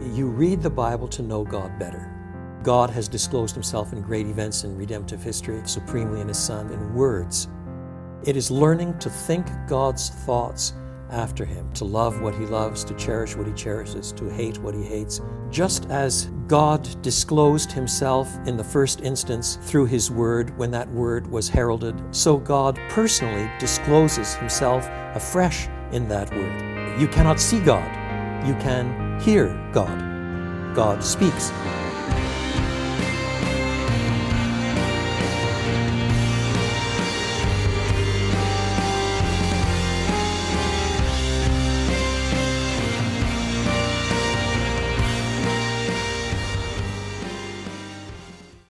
You read the Bible to know God better. God has disclosed himself in great events in redemptive history, supremely in his Son, in words. It is learning to think God's thoughts after him, to love what he loves, to cherish what he cherishes, to hate what he hates. Just as God disclosed himself in the first instance through his word when that word was heralded, so God personally discloses himself afresh in that word. You cannot see God, you can hear God. God speaks.